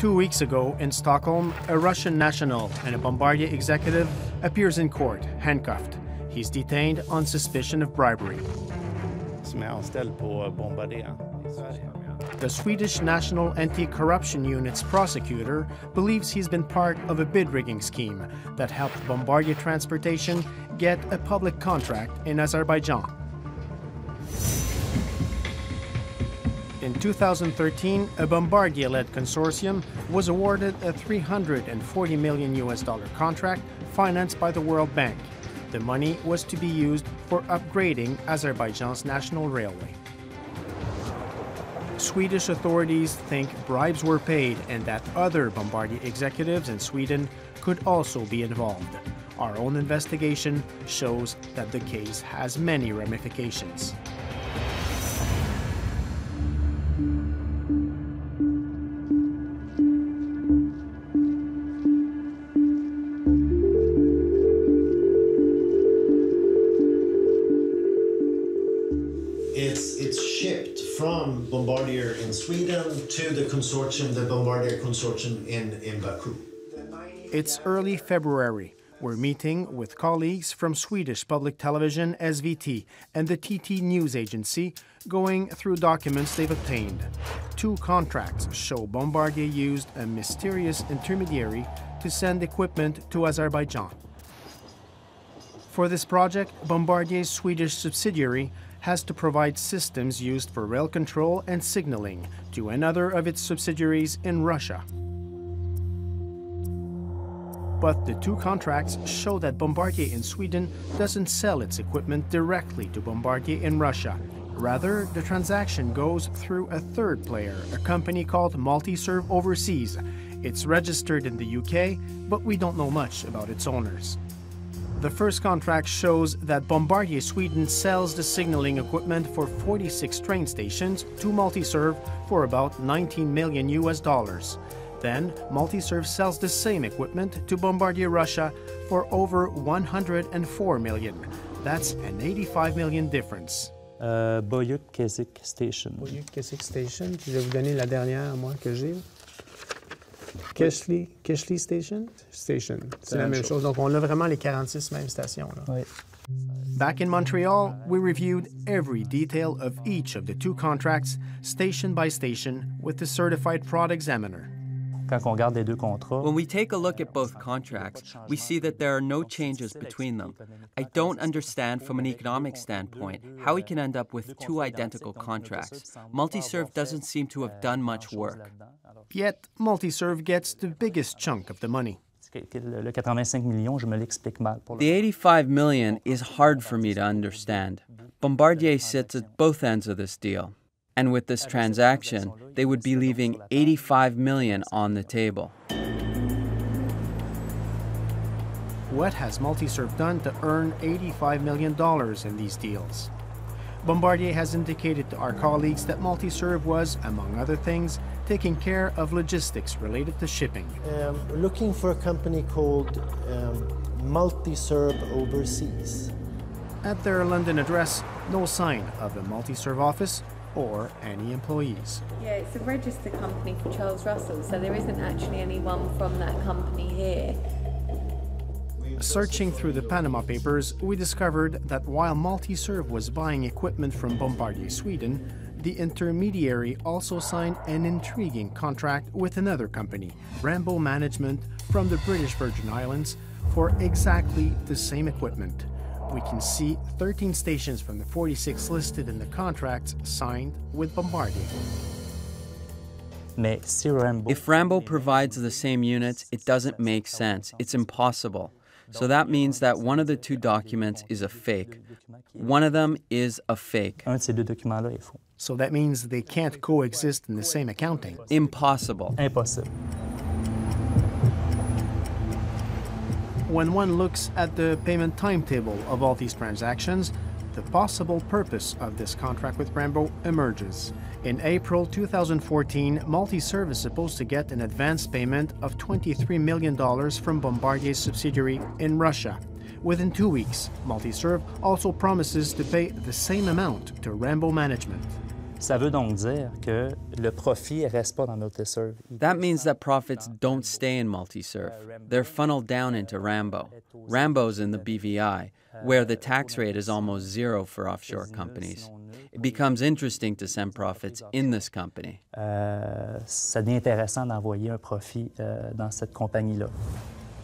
Two weeks ago in Stockholm, a Russian national and a Bombardier executive appears in court, handcuffed. He's detained on suspicion of bribery. Som är anställd på Bombardier. The Swedish National Anti-Corruption Unit's prosecutor believes he's been part of a bid rigging scheme that helped Bombardier Transportation get a public contract in Azerbaijan. In 2013, a Bombardier-led consortium was awarded a 340 million US dollar contract financed by the World Bank. The money was to be used for upgrading Azerbaijan's national railway. Swedish authorities think bribes were paid and that other Bombardier executives in Sweden could also be involved. Our own investigation shows that the case has many ramifications. In Sweden to the consortium, the Bombardier consortium in, in Baku. It's early February. We're meeting with colleagues from Swedish public television SVT and the TT news agency going through documents they've obtained. Two contracts show Bombardier used a mysterious intermediary to send equipment to Azerbaijan. For this project, Bombardier's Swedish subsidiary has to provide systems used for rail control and signaling to another of its subsidiaries in Russia. But the two contracts show that Bombardier in Sweden doesn't sell its equipment directly to Bombardier in Russia. Rather, the transaction goes through a third player, a company called Multiserve Overseas. It's registered in the UK, but we don't know much about its owners. The first contract shows that Bombardier Sweden sells the signaling equipment for 46 train stations to Multiserve for about 19 million US dollars. Then, Multiserve sells the same equipment to Bombardier Russia for over 104 million. That's an 85 million difference. Euh, Boyut Kesik Station. Boyut Kesik Station, je vais vous donner la dernière, moi, que j'ai. Keshley, Keshley Station? Station. C'est la même chose. Donc, on a vraiment les 46 mêmes stations. Là. Oui. Back in Montreal, we reviewed every detail of each of the two contracts, station by station, with the certified fraud examiner. Quand on regarde les deux contrats, When we take a look at both contracts, we see that there are no changes between them. I don't understand from an economic standpoint how we can end up with two identical contracts. Multiserve doesn't seem to have done much work. Yet, Multiserve gets the biggest chunk of the money. que- que le le 85 millions, je me l'explique mal. Pour le- The 85 million is hard for me to understand. Bombardier sits at both ends of this deal. And with this transaction, they would be leaving 85 million on the table. What has Multiserve done to earn $85 million in these deals? Bombardier has indicated to our colleagues that Multiserve was, among other things, taking care of logistics related to shipping. Um, we're looking for a company called um, Multiserve Overseas. At their London address, no sign of a Multiserve office or any employees. Yeah, it's a registered company for Charles Russell, so there isn't actually anyone from that company here. Searching through the Panama Papers, we discovered that while Multiserve was buying equipment from Bombardier Sweden, the intermediary also signed an intriguing contract with another company, Rambo Management, from the British Virgin Islands, for exactly the same equipment. We can see 13 stations from the 46 listed in the contracts signed with Bombardier. Mais si Rambo, If Rambo provides the same units, it doesn't make sense. It's impossible. So that means that one of the two documents is a fake. One of them is a fake. un de ces deux documents-là est faux. So that means they can't coexist in the same accounting. Impossible. Impossible. When one looks at the payment timetable of all these transactions, the possible purpose of this contract with Rambo emerges. In April 2014, Multiserve is supposed to get an advance payment of $23 million from Bombardier's subsidiary in Russia. Within two weeks, Multiserve also promises to pay the same amount to Rambo Management. Ça veut donc dire que le profit reste pas dans Multiserve. That means that profits don't stay in Multiserve. They're funneled down into Rambo. Rambo's in the BVI, where the tax rate is almost zero for offshore companies. It becomes interesting to send profits in this company. Euh, ça devient intéressant d'envoyer un profit euh, dans cette compagnie-là.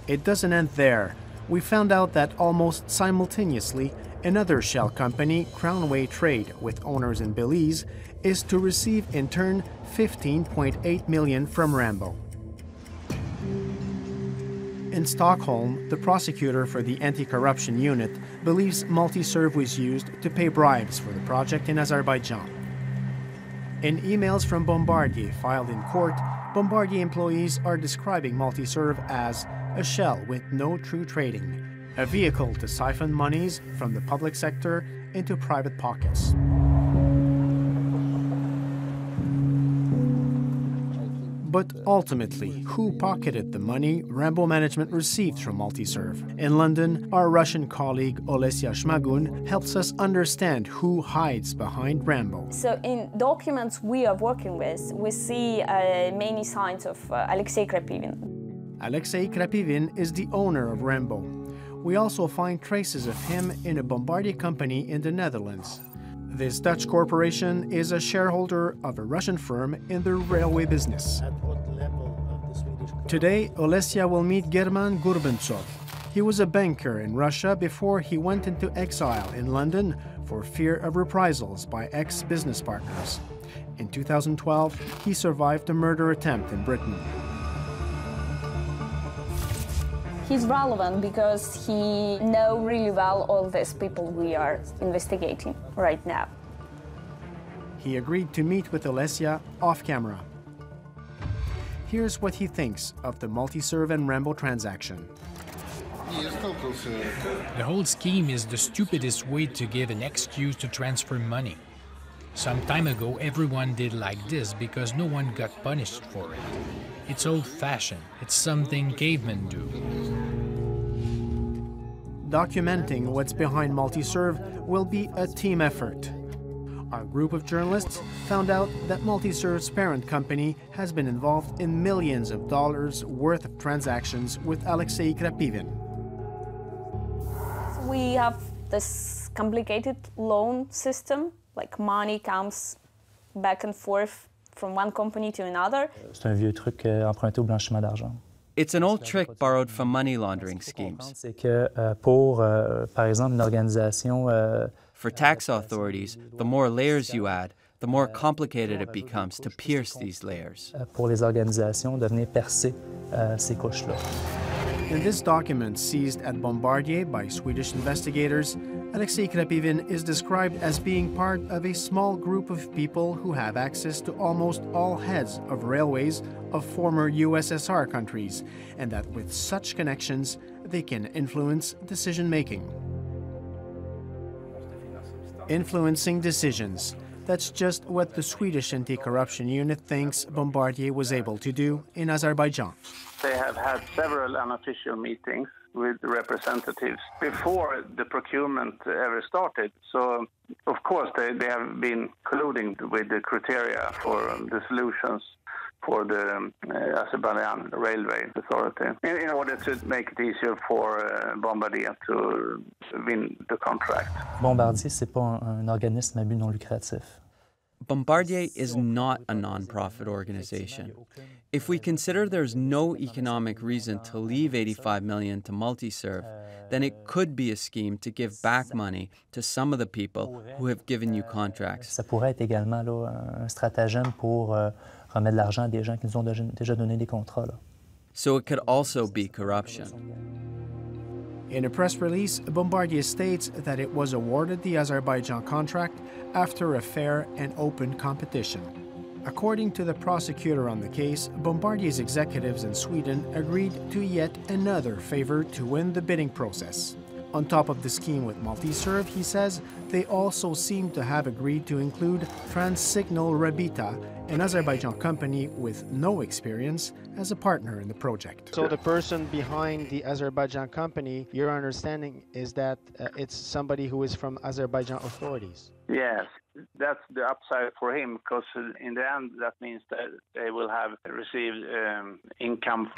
It doesn't end there. We found out that almost simultaneously, another shell company, Crownway Trade, with owners in Belize, is to receive in turn 15.8 million from Rambo. In Stockholm, the prosecutor for the anti-corruption unit believes Multiserve was used to pay bribes for the project in Azerbaijan. In emails from Bombardier filed in court, Bombardier employees are describing Multiserve as a shell with no true trading, a vehicle to siphon monies from the public sector into private pockets. But ultimately, who pocketed the money Rambo management received from Multiserve? In London, our Russian colleague Olesya Shmagun helps us understand who hides behind Rambo. So in documents we are working with, we see uh, many signs of uh, Alexei Krapivin. Alexei Krapivin is the owner of Rambo. We also find traces of him in a Bombardier company in the Netherlands. This Dutch corporation is a shareholder of a Russian firm in the railway business. At what level of the Swedish Today, Olesya will meet German Gorbuntsov. He was a banker in Russia before he went into exile in London for fear of reprisals by ex business partners. In 2012, he survived a murder attempt in Britain. He's relevant because he know really well all these people we are investigating right now. He agreed to meet with Olesya off camera. Here's what he thinks of the Multiserve and Rambo transaction. The whole scheme is the stupidest way to give an excuse to transfer money. Some time ago, everyone did like this because no one got punished for it. It's old fashioned, it's something cavemen do. Documenting what's behind Multiserve will be a team effort. Our group of journalists found out that Multiserve's parent company has been involved in millions of dollars worth of transactions with Alexei Krapivin. We have this complicated loan system, like money comes back and forth from one company to another. C'est un vieux truc euh, emprunté au blanchiment d'argent. It's an old trick borrowed from money laundering Ce qu'il faut schemes. C'est que euh, pour, euh, par exemple, une organisation euh, For tax authorities, the more layers you add, the more euh, complicated it becomes to pierce these layers. Euh, pour les organisations de venir percer ces couches-là. In this document seized at Bombardier by Swedish investigators, Alexei Krapivin is described as being part of a small group of people who have access to almost all heads of railways of former USSR countries, and that with such connections, they can influence decision making. Influencing decisions. That's just what the Swedish anti corruption unit thinks Bombardier was able to do in Azerbaijan. They have had several unofficial meetings with representatives before the procurement ever started. So, of course, they, they have been colluding with the criteria for um, the solutions for the uh, Azerbaijan Railway Authority in, in order to make it easier for uh, Bombardier to win the contract. Bombardier, c'est pas un, un organisme à but non lucratif. Bombardier is not a non-profit organization. If we consider there's no economic reason to leave 85 million to Multiserve, then it could be a scheme to give back money to some of the people who have given you contracts. Ça pourrait être également là, un, stratagème pour euh, remettre l'argent à des gens qui nous ont déjà- déjà donné des contrats. Là. So it could also be corruption. In a press release, Bombardier states that it was awarded the Azerbaijan contract after a fair and open competition. According to the prosecutor on the case, Bombardier's executives in Sweden agreed to yet another favor to win the bidding process. On top of the scheme with Multiserve, he says, they also seem to have agreed to include Transsignal Rabita, an Azerbaijan company with no experience, as a partner in the project. So the person behind the Azerbaijan company, your understanding is that uh, it's somebody who is from Azerbaijan authorities. Yes, that's the upside for him because in the end that means that they will have received um, income.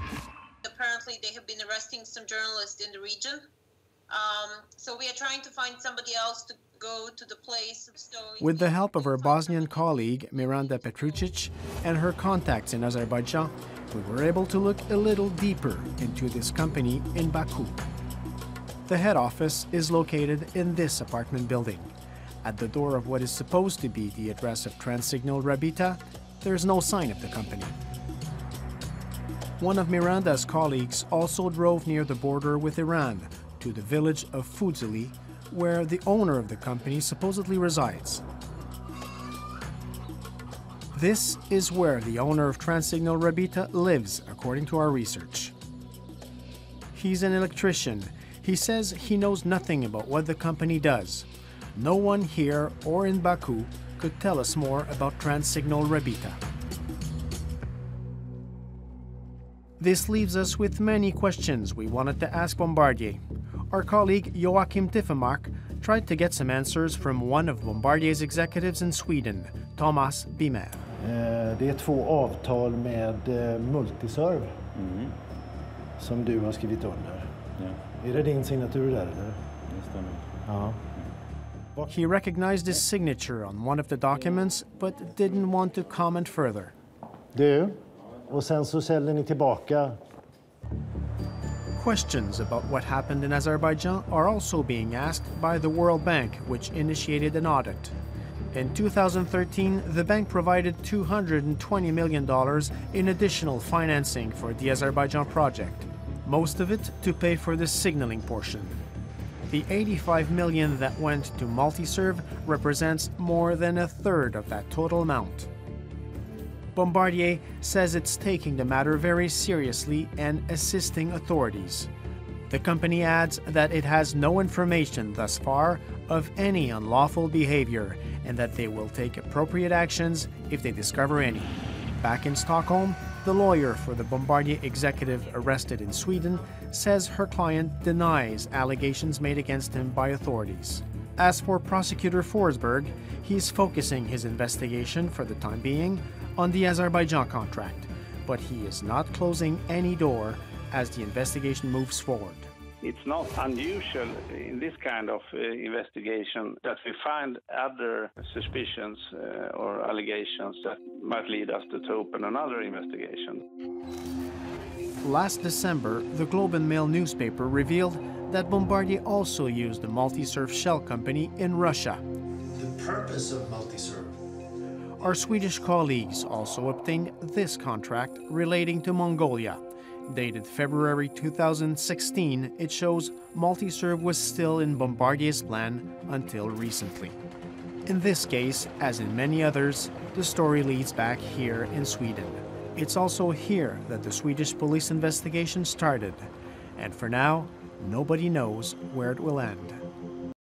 Apparently, they have been arresting some journalists in the region. Um, so we are trying to find somebody else to go to the place. So With the help of her Bosnian colleague Miranda Patrucic and her contacts in Azerbaijan, we were able to look a little deeper into this company in Baku. The head office is located in this apartment building. At the door of what is supposed to be the address of Transsignal Rabita, there's no sign of the company. One of Miranda's colleagues also drove near the border with Iran to the village of Fuzuli, where the owner of the company supposedly resides. This is where the owner of Transsignal Rabita lives, according to our research. He's an electrician. He says he knows nothing about what the company does. No one here or in Baku could tell us more about Transsignal Rabita. This leaves us with many questions we wanted to ask Bombardier. Our colleague Joachim Dyfvermark tried to get some answers from one of Bombardier's executives in Sweden, Thomas Bimer. Eh, det är två avtal med eh, Multiserve mhm. som du har skrivit under. Är det din signatur där eller? Det stämmer. Ja. He recognized his signature on one of the documents but didn't want to comment further. Du, och sen så säljer ni tillbaka Questions about what happened in Azerbaijan are also being asked by the World Bank, which initiated an audit. In 2013, the bank provided $220 million in additional financing for the Azerbaijan project, most of it to pay for the signaling portion. The 85 million that went to Multiserve represents more than a third of that total amount. Bombardier says it's taking the matter very seriously and assisting authorities. The company adds that it has no information thus far of any unlawful behavior and that they will take appropriate actions if they discover any. Back in Stockholm, the lawyer for the Bombardier executive arrested in Sweden says her client denies allegations made against him by authorities. As for prosecutor Forsberg, he's focusing his investigation for the time being on the Azerbaijan contract, but he is not closing any door as the investigation moves forward. It's not unusual in this kind of uh, investigation that we find other suspicions uh, or allegations that might lead us to, to open another investigation. Last December, the Globe and Mail newspaper revealed that Bombardier also used the Multiserve shell company in Russia. The purpose of Multiserve Our Swedish colleagues also obtained this contract relating to Mongolia. Dated February 2016, it shows Multiserve was still in Bombardier's plan until recently. In this case, as in many others, the story leads back here in Sweden. It's also here that the Swedish police investigation started, and for now, nobody knows where it will end.